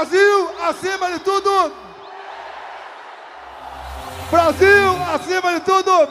Brasil acima de tudo! Brasil acima de tudo!